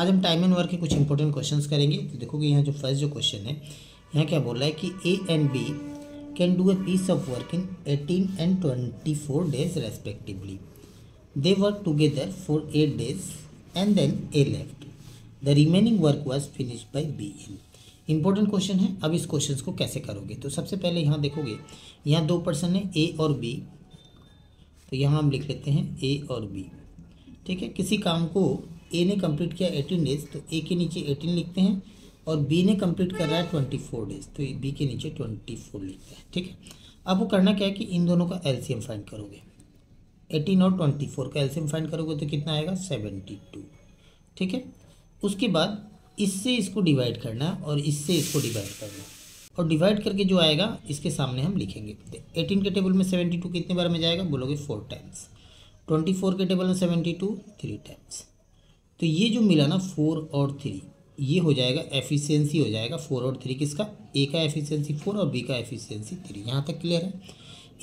आज हम time and work के कुछ इंपॉर्टेंट क्वेश्चंस करेंगे। तो देखोगे यहाँ जो फ़र्स्ट जो क्वेश्चन है, यहाँ क्या बोल रहा है कि A and B can do a piece of work in eighteen and twenty four days respectively they work together for eight days and then A left the remaining work was finish by B in important question है, अब इस question को कैसे करोगे? तो सबसे पहले यहाँ देखोगे, यहाँ दो पर्सन है ए और बी तो यहाँ हम लिख लेते हैं ए और बी ठीक है, किसी काम को ए ने कंप्लीट किया एटीन डेज़ तो ए के नीचे एटीन लिखते हैं और बी ने कंप्लीट कर रहा है ट्वेंटी फोर डेज़ तो बी के नीचे ट्वेंटी फोर लिखते हैं, ठीक है? अब वो करना क्या है कि इन दोनों का एलसीएम फाइंड करोगे। एटीन और ट्वेंटी फोर का एलसीएम फाइंड करोगे तो कितना आएगा? सेवेंटी टू ठीक है? उसके बाद इससे इसको डिवाइड करना और इससे इसको डिवाइड करना और डिवाइड करके जो आएगा, इसके सामने हम लिखेंगे। एटीन के टेबल में सेवेंटी टू कितने बार में जाएगा? बोलोगे फोर टाइम्स ट्वेंटी फोर के टेबल में सेवेंटी टू थ्री टाइम्स तो ये जो मिला ना फोर और थ्री, ये हो जाएगा एफिशिएंसी हो जाएगा फोर और थ्री किसका? ए का एफिशिएंसी फोर और बी का एफिशिएंसी थ्री। यहाँ तक क्लियर है?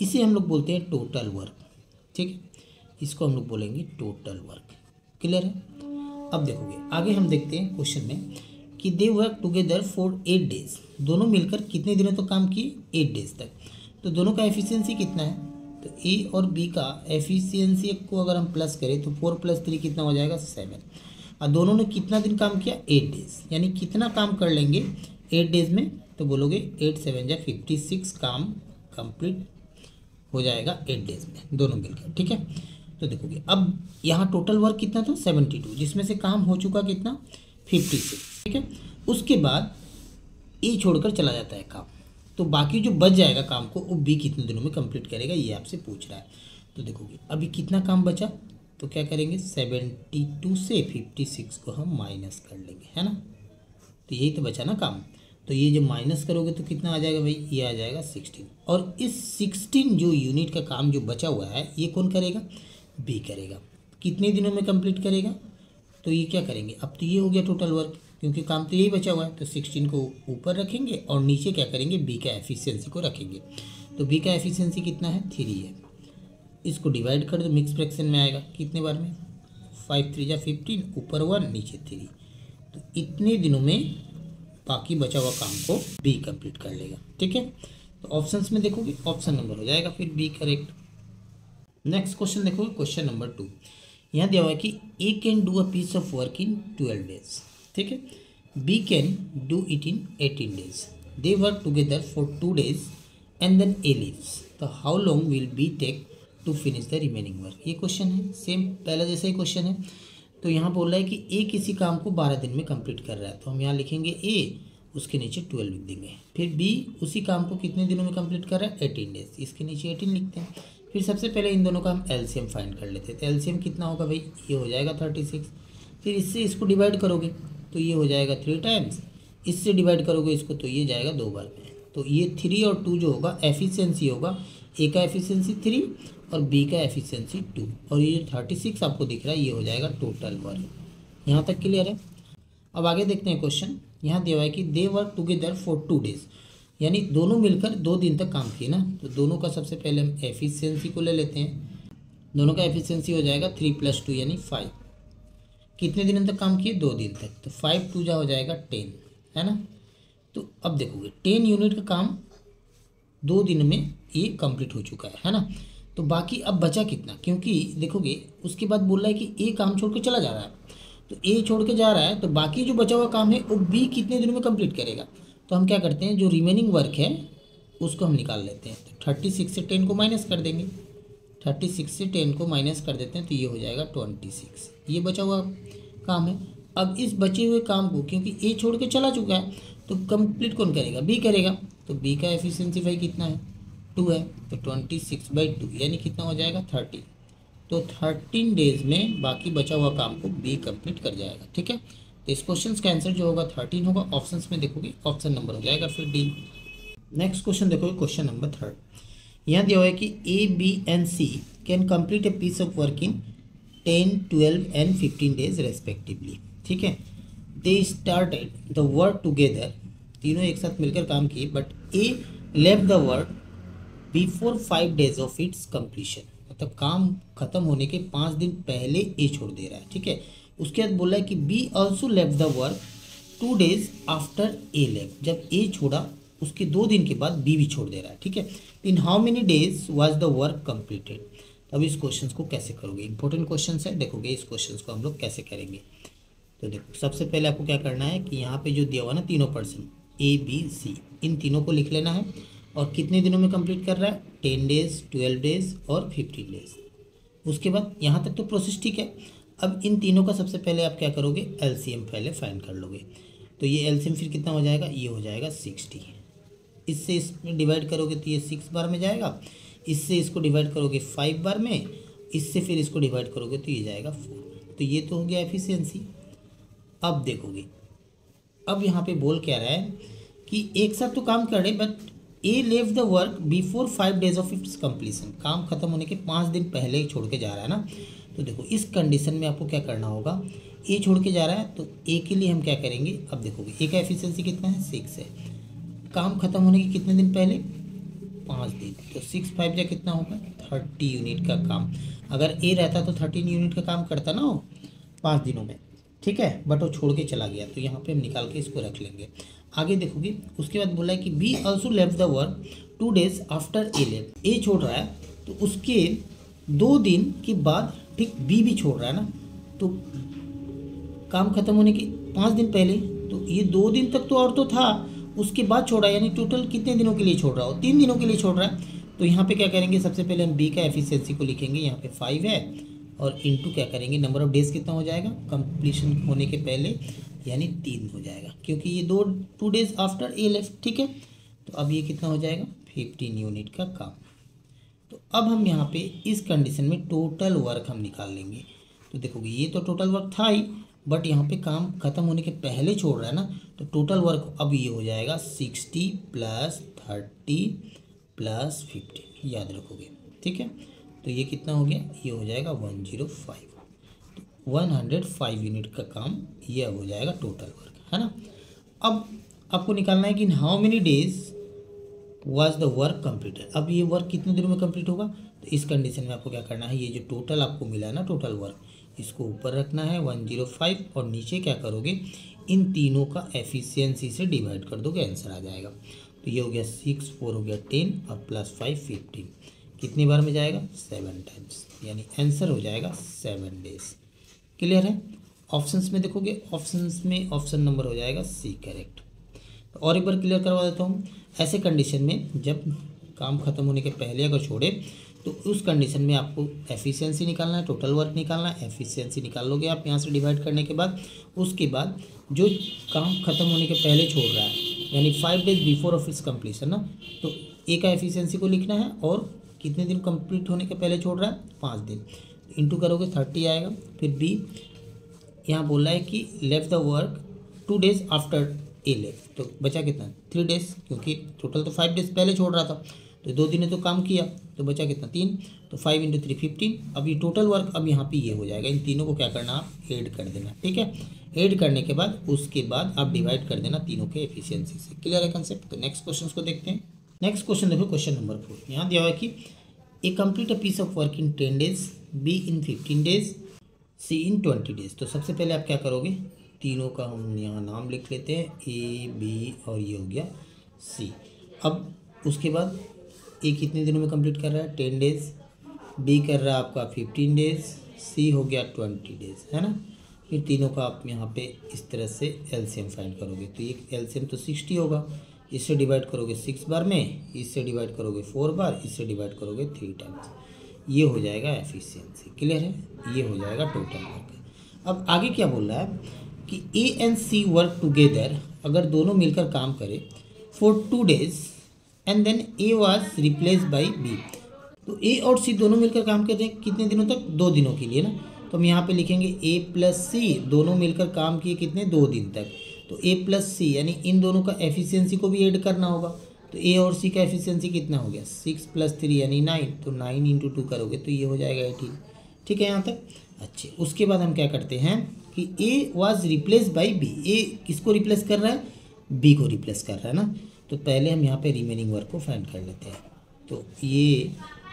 इसे हम लोग बोलते हैं टोटल वर्क। ठीक है? इसको हम लोग बोलेंगे टोटल वर्क। क्लियर है? अब देखोगे, आगे हम देखते हैं क्वेश्चन में कि they work together for eight days. दोनों मिलकर कितने दिनों तक तो काम किए? एट डेज़ तक। तो दोनों का एफिशिएंसी कितना है? तो ए और बी का एफिशिएंसी को अगर हम प्लस करें तो फोर प्लस थ्री कितना हो जाएगा? सेवन और दोनों ने कितना दिन काम किया? एट डेज़ यानी कितना काम कर लेंगे? एट डेज़ में तो बोलोगे एट सेवन या फिफ्टी सिक्स काम कंप्लीट हो जाएगा एट डेज़ में। दोनों मिलकर, ठीक है? तो देखोगे, अब यहाँ टोटल वर्क कितना था? सेवेंटी टू जिसमें से काम हो चुका कितना? फिफ्टी सिक्स ठीक है? उसके बाद ए छोड़कर चला जाता है काम। तो बाकी जो बच जाएगा काम को, वो बी कितने दिनों में कंप्लीट करेगा, ये आपसे पूछ रहा है। तो देखोगे, अभी कितना काम बचा? तो क्या करेंगे? सेवेंटी टू से फिफ्टी सिक्स को हम माइनस कर लेंगे, है ना? तो यही तो बचा ना काम। तो ये जब माइनस करोगे तो कितना आ जाएगा भाई? ये आ जाएगा सिक्सटीन और इस सिक्सटीन जो यूनिट का काम जो बचा हुआ है, ये कौन करेगा? बी करेगा। कितने दिनों में कंप्लीट करेगा? तो ये क्या करेंगे? अब तो ये हो गया टोटल वर्क क्योंकि काम तो यही बचा हुआ है। तो सिक्सटीन को ऊपर रखेंगे और नीचे क्या करेंगे? बी का एफिशिएंसी को रखेंगे। तो बी का एफिशिएंसी कितना है? थ्री है। इसको डिवाइड कर दो। मिक्स फ्रैक्शन में आएगा। कितने बार में? फाइव थ्री या फिफ्टीन ऊपर वन नीचे थ्री तो इतने दिनों में बाकी बचा हुआ काम को बी कंप्लीट कर लेगा। ठीक है? तो ऑप्शंस में देखोगे ऑप्शन नंबर हो जाएगा। फिर बी करेक्ट नेक्स्ट क्वेश्चन देखोगे क्वेश्चन नंबर टू यहाँ दिया हुआ है कि A can do a piece of work in twelve days ठीक है? B can do it in eighteen days they work together for two days and then A leaves तो how long will B take to finish the remaining work ये question है. Same पहला जैसा ही question है. तो यहाँ बोल रहा है कि ए किसी काम को बारह दिन में कंप्लीट कर रहा है। तो हम यहाँ लिखेंगे ए उसके नीचे ट्वेल्व लिख देंगे। फिर बी उसी काम को कितने दिनों में कंप्लीट कर रहा है? एटीन डेज़ इसके नीचे एटीन लिखते हैं। फिर सबसे पहले इन दोनों का हम एलसीएम फाइंड कर लेते हैं। तो एलसीएम कितना होगा भाई? ये हो जाएगा थर्टी सिक्स फिर इससे इसको डिवाइड करोगे। तो ये हो जाएगा थ्री टाइम्स इससे डिवाइड करोगे इसको तो ये जाएगा दो बार में। तो ये थ्री और टू जो होगा एफिशिएंसी होगा। ए का एफिशिएंसी थ्री और बी का एफिशिएंसी टू और ये थर्टी सिक्स आपको दिख रहा है, ये हो जाएगा टोटल वर्क यहाँ तक क्लियर है? अब आगे देखते हैं क्वेश्चन यहाँ दिया हुआ है कि they work together for two days यानी दोनों मिलकर दो दिन तक काम किए ना? तो दोनों का सबसे पहले हम एफिशिएंसी को ले लेते हैं। दोनों का एफिशिएंसी हो जाएगा थ्री प्लस टू यानी फाइव कितने दिन तक काम किए? दो दिन तक। तो फाइव टू जा हो जाएगा टेन है ना? तो अब देखोगे टेन यूनिट का काम दो दिन में ये कंप्लीट हो चुका है है ना? तो बाकी अब बचा कितना? क्योंकि देखोगे, उसके बाद बोल रहा है कि ए काम छोड़ के चला जा रहा है। तो ए छोड़ के जा रहा है तो बाकी जो बचा हुआ काम है, वो बी कितने दिनों में कंप्लीट करेगा? तो हम क्या करते हैं, जो रिमेनिंग वर्क है, उसको हम निकाल लेते हैं। तो थर्टी सिक्स से टेन को माइनस कर देंगे। थर्टी सिक्स से टेन को माइनस कर देते हैं तो ये हो जाएगा ट्वेंटी सिक्स ये बचा हुआ काम है। अब इस बचे हुए काम को, क्योंकि ए छोड़ के चला चुका है तो कंप्लीट कौन करेगा? बी करेगा। तो बी का एफिशिएंसी भाई कितना है? टू है तो ट्वेंटी सिक्स बाई टू यानी कितना हो जाएगा? थर्टी तो थर्टीन डेज़ में बाकी बचा हुआ काम को बी कंप्लीट कर जाएगा, ठीक है? तो इस क्वेश्चन का आंसर जो होगा थर्टीन होगा। ऑप्शन में देखोगे ऑप्शन नंबर हो जाएगा फिर डी नेक्स्ट क्वेश्चन देखोगे क्वेश्चन नंबर थर्ड यहाँ दिया हुआ है कि A B and C can complete a piece of work in ten twelve and fifteen days respectively ठीक है? They started the work together तीनों एक साथ मिलकर काम किए but A left the work before five days of its completion मतलब काम खत्म होने के पाँच दिन पहले ए छोड़ दे रहा है, ठीक है? उसके बाद बोला है कि B also left the work two days after A left जब ए छोड़ा, उसके दो दिन के बाद बी भी छोड़ दे रहा है, ठीक है? In how many days was the work completed अब इस क्वेश्चन को कैसे करोगे? इंपॉर्टेंट क्वेश्चन है, देखोगे इस क्वेश्चन को हम लोग कैसे करेंगे। तो देखो, सबसे पहले आपको क्या करना है कि यहाँ पे जो दिया हुआ ना तीनों पर्सन ए बी सी इन तीनों को लिख लेना है। और कितने दिनों में कंप्लीट कर रहा है? टेन डेज़ ट्वेल्व डेज़ और फिफ्टीन डेज़ उसके बाद यहाँ तक तो प्रोसेस ठीक है। अब इन तीनों का सबसे पहले आप क्या करोगे? एलसीएम पहले फाइंड कर लोगे। तो ये एलसीएम फिर कितना हो जाएगा? ये हो जाएगा सिक्सटी इससे इसमें डिवाइड करोगे तो ये सिक्स बार में जाएगा। इससे इसको डिवाइड करोगे फाइव बार में, इससे फिर इसको डिवाइड करोगे तो ये जाएगा फोर तो ये तो हो गया एफिशिएंसी अब देखोगे, अब यहाँ पे बोल क्या रहा है कि एक साथ तो काम कर रहे but A leave the work before five days of its completion काम खत्म होने के पाँच दिन पहले ही छोड़ के जा रहा है ना? तो देखो, इस कंडीशन में आपको क्या करना होगा? ए छोड़ के जा रहा है तो ए के लिए हम क्या करेंगे? अब देखोगे ए का एफिशिएंसी कितना है? सिक्स है. काम खत्म होने के कितने दिन पहले? पाँच दिन। तो सिक्स फाइव या कितना होगा थर्टी यूनिट का काम। अगर ए रहता तो थर्टीन यूनिट का काम करता ना हो पाँच दिनों में। ठीक है? बट वो छोड़ के चला गया। तो यहाँ पे हम निकाल के इसको रख लेंगे। आगे देखोगे, उसके बाद बोला है कि B also leave the work two days after A left A छोड़ रहा है तो उसके दो दिन के बाद ठीक बी भी छोड़ रहा है ना। तो काम खत्म होने के पाँच दिन पहले तो ये दो दिन तक तो और तो था। उसके बाद छोड़ा यानी टोटल कितने दिनों के लिए छोड़ रहा हो? तीन दिनों के लिए छोड़ रहा है। तो यहाँ पे क्या करेंगे, सबसे पहले हम बी का एफिशिएंसी को लिखेंगे, यहाँ पे फाइव है, और इनटू क्या करेंगे? नंबर ऑफ़ डेज़ कितना हो जाएगा? कंप्लीशन होने के पहले, यानी तीन हो जाएगा, क्योंकि ये दो two days after A left ठीक है? तो अब ये कितना हो जाएगा? फिफ्टीन यूनिट का काम। तो अब हम यहाँ पे इस कंडीशन में टोटल वर्क हम निकाल लेंगे। तो देखोगे, ये तो टोटल वर्क था ही बट यहाँ पे काम खत्म होने के पहले छोड़ रहा है ना तो टोटल वर्क अब ये हो जाएगा sixty plus thirty plus fifty याद रखोगे, ठीक है? तो ये कितना हो गया? ये हो जाएगा one zero five one hundred five unit का काम ये हो जाएगा टोटल वर्क है ना? अब आपको निकालना है कि in how many days was the work completed अब ये वर्क कितने दिनों में कंप्लीट होगा? तो इस कंडीशन में आपको क्या करना है? ये जो टोटल आपको मिला है ना टोटल वर्क इसको ऊपर रखना है, वन ज़ीरो फाइव, और नीचे क्या करोगे? इन तीनों का एफिशिएंसी से डिवाइड कर दोगे आंसर आ जाएगा। तो ये हो गया सिक्स फोर हो गया टेन और प्लस फाइव फिफ्टीन कितनी बार में जाएगा? सेवन टाइम्स यानी आंसर हो जाएगा सेवन डेज़ क्लियर है? ऑप्शंस में देखोगे ऑप्शंस में ऑप्शन नंबर हो जाएगा सी करेक्ट तो और एक बार क्लियर करवा देता हूँ। ऐसे कंडीशन में जब काम खत्म होने के पहले अगर छोड़े तो उस कंडीशन में आपको एफिशिएंसी निकालना है टोटल वर्क निकालना है एफिशिएंसी निकाल लोगे आप यहाँ से डिवाइड करने के बाद, उसके बाद जो काम खत्म होने के पहले छोड़ रहा है, यानी five days before of completion ना तो ए का एफिशिएंसी को लिखना है और कितने दिन कंप्लीट होने के पहले छोड़ रहा है? पाँच दिन। इंटू करोगे थर्टी आएगा। फिर बी यहाँ बोल रहा है कि left the work two days after A left तो बचा कितना? थ्री डेज़ क्योंकि टोटल तो फाइव डेज़ पहले छोड़ रहा था। तो दो दिन ने तो काम किया तो बचा कितना? तीन। तो फाइव इंटू थ्री फिफ्टीन अब ये टोटल वर्क अब यहाँ पे ये हो जाएगा। इन तीनों को क्या करना? आप ऐड कर देना, ठीक है? ऐड करने के बाद, उसके बाद आप डिवाइड कर देना तीनों के एफिशिएंसी से। क्लियर है कंसेप्ट तो नेक्स्ट क्वेश्चन को देखते हैं। नेक्स्ट क्वेश्चन देखो क्वेश्चन नंबर फोर यहाँ दिया हुआ है कि A complete a piece of work in ten days B in fifteen days C in twenty days तो सबसे पहले आप क्या करोगे? तीनों का हम यहाँ नाम लिख लेते हैं ए बी और ये हो गया सी अब उसके बाद ए कितने दिनों में कंप्लीट कर रहा है टेन डेज़ बी कर रहा है आपका फिफ्टीन डेज़ सी हो गया ट्वेंटी डेज़ है ना? फिर तीनों का आप यहाँ पे इस तरह से एलसीएम फाइंड करोगे। तो ये एलसीएम तो सिक्सटी होगा, इससे डिवाइड करोगे सिक्स बार में, इससे डिवाइड करोगे फोर बार, इससे डिवाइड करोगे थ्री टाइम्स ये हो जाएगा एफिशिएंसी क्लियर है? ये हो जाएगा टोटल वर्क अब आगे क्या बोल रहा है कि A and C work together अगर दोनों मिलकर काम करें for two days and then A was replace by B तो ए और सी दोनों मिलकर काम करते हैं कितने दिनों तक? दो दिनों के लिए ना। तो हम यहाँ पे लिखेंगे ए प्लस सी दोनों मिलकर काम किए कितने? दो दिन तक। तो ए प्लस सी यानी इन दोनों का एफिशिएंसी को भी ऐड करना होगा। तो ए और सी का एफिशिएंसी कितना हो गया? सिक्स प्लस थ्री यानी नाइन तो नाइन इंटू टू करोगे तो ये हो जाएगा एटीन ठीक है यहाँ तक? अच्छे। उसके बाद हम क्या करते हैं कि A was replace by B A किसको रिप्लेस कर रहा है? बी को रिप्लेस कर रहा है ना। तो पहले हम यहाँ पे रिमेनिंग वर्क को फाइंड कर लेते हैं। तो ये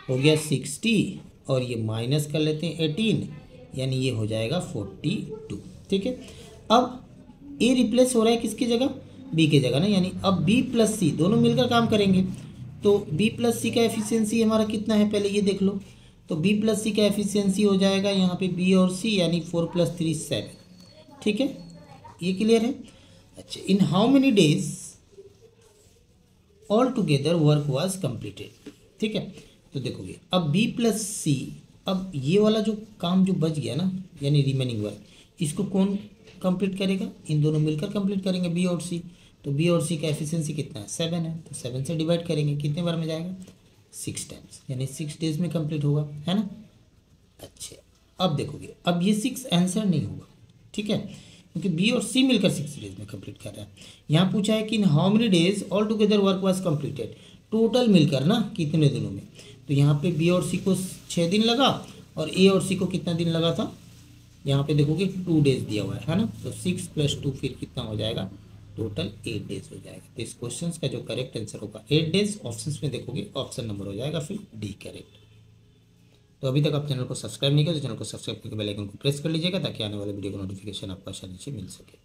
हो गया सिक्सटी और ये माइनस कर लेते हैं एटीन यानी ये हो जाएगा फोर्टी टू ठीक है? अब ए रिप्लेस हो रहा है किसकी जगह? बी की जगह ना, यानी अब बी प्लस सी दोनों मिलकर काम करेंगे। तो बी प्लस सी का एफिशिएंसी हमारा कितना है? पहले ये देख लो। तो बी प्लस सी का एफिशिएंसी हो जाएगा यहाँ पे बी और सी यानी फोर प्लस थ्री सेवन ठीक है? ये क्लियर है? अच्छा in how many days all together work was completed ठीक है? तो देखोगे, अब बी प्लस सी अब ये वाला जो काम जो बच गया ना, यानी रिमेनिंग वर्क इसको कौन कंप्लीट करेगा? इन दोनों मिलकर कंप्लीट करेंगे बी और सी तो बी और सी का एफिशिएंसी कितना है? सेवन है। तो सेवन से डिवाइड करेंगे, कितने बार में जाएगा? सिक्स टाइम्स यानी सिक्स डेज़ में कंप्लीट होगा, है ना? अच्छा। अब देखोगे, अब ये सिक्स आंसर नहीं होगा। ठीक है? क्योंकि बी और सी मिलकर सिक्स डेज़ में कंप्लीट कर रहा है। यहाँ पूछा है कि in how many days all together work was completed total मिलकर ना कितने दिनों में। तो यहाँ पे बी और सी को छः दिन लगा और ए और सी को कितना दिन लगा था? यहाँ पे देखोगे टू डेज़ दिया हुआ है है ना? तो सिक्स प्लस टू फिर कितना हो जाएगा? टोटल एट डेज़ हो जाएगा। तो इस क्वेश्चन का जो करेक्ट आंसर होगा एट डेज़ ऑप्शन में देखोगे ऑप्शन नंबर हो जाएगा फिर डी करेक्ट तो अभी तक आप चैनल को सब्सक्राइब नहीं किया तो चैनल को सब्सक्राइब करके बेल आइकन को प्रेस कर लीजिएगा ताकि आने वाले वीडियो का नोटिफिकेशन आपको आसानी से मिल सके।